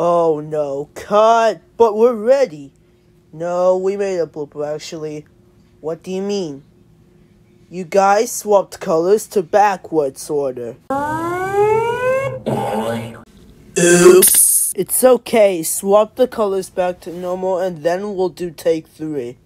Oh no, cut! But we're ready. No, we made a blooper actually. What do you mean? You guys swapped colors to backwards order. Oops. It's okay, swap the colors back to normal and then we'll do take three.